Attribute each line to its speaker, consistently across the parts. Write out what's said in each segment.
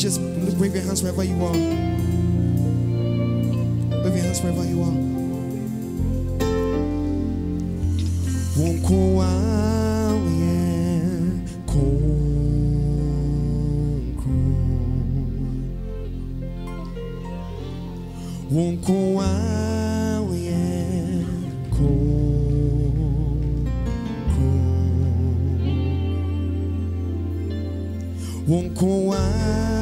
Speaker 1: Just wave your hands wherever you are. Wave your hands wherever you are. Won't go out, yeah, go yeah, Won't go out,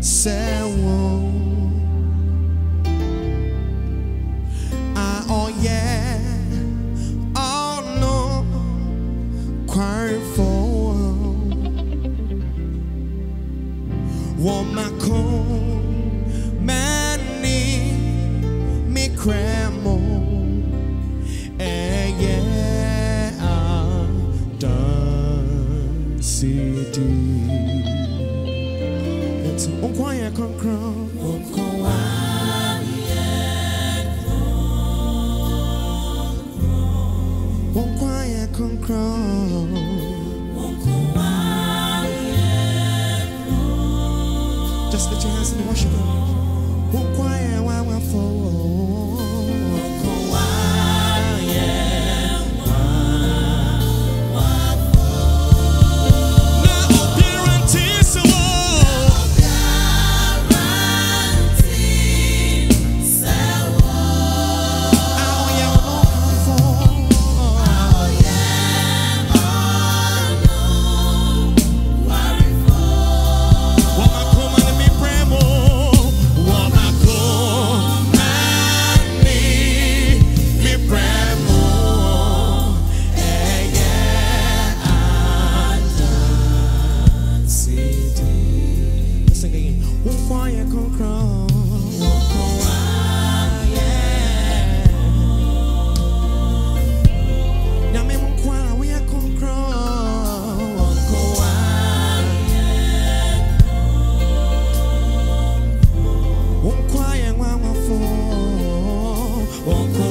Speaker 1: sewo. Ah, oh yeah, oh no, cry for. Many me. Quiet, kronkron, on On quiet, kronkron. Just lift your hands and worship Him. O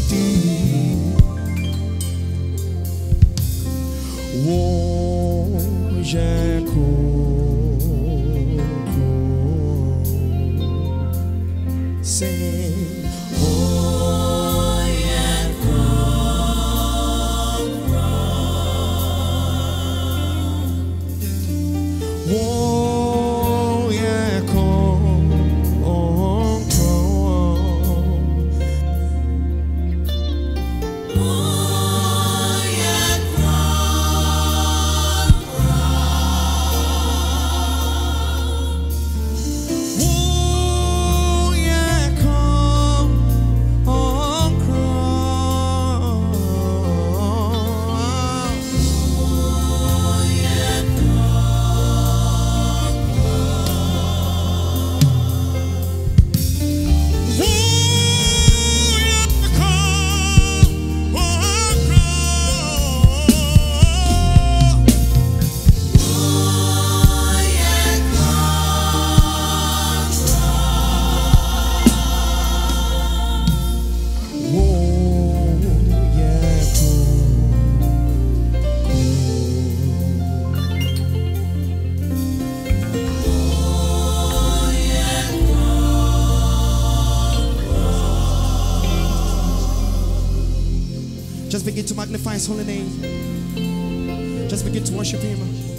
Speaker 1: sidi. Just begin to magnify his holy name. Just begin to worship him.